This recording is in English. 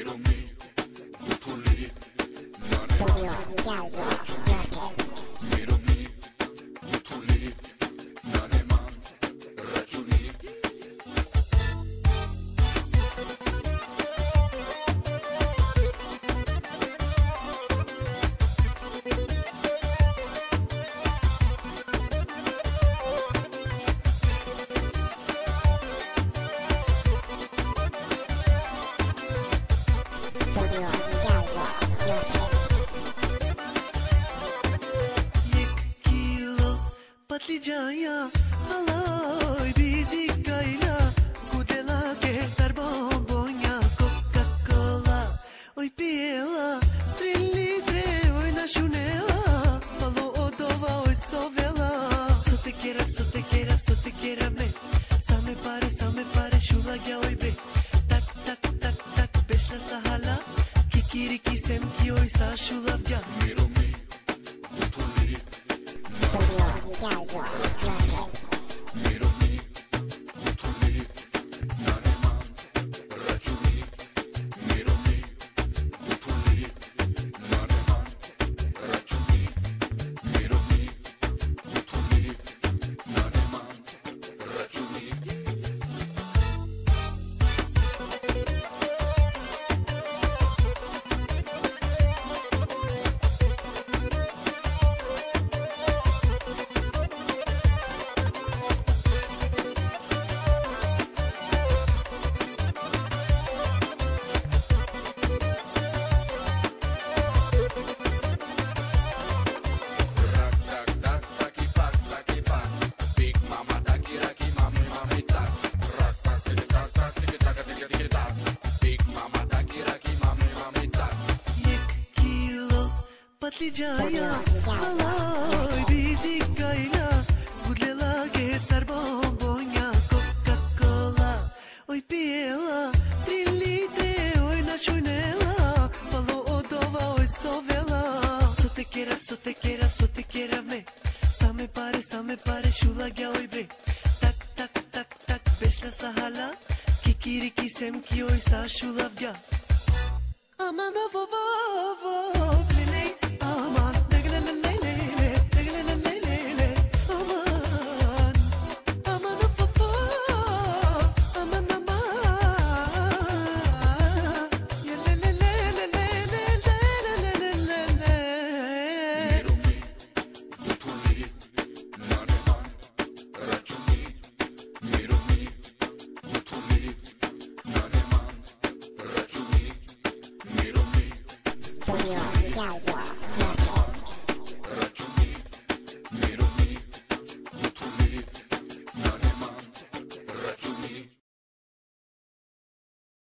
Studio Jazzo Rocket. Hatice'ye halay bizi gayla Kudela keser bombonya coca cola oi, piela, tri litre oj našunela Malo od ova oj sovela. Só te keram, só te keram, só te keram me Same pare, same pare şula gel oi, be, Tak tak tak tak beşle sahala Kikiriki semki sa saşula 叫做 Слідяя малай бізі кайна, гудлела кесар бомбоня, кока-кола, ой піла, три літри, ой начунела, мало одова, ой совела. Со те керав, со те керав, со те керав ме, саме пари, саме пари, шула гя ой бре. Так, так, так, так, бешла сахала, кикирики семки ой сашулав гя. Aman of a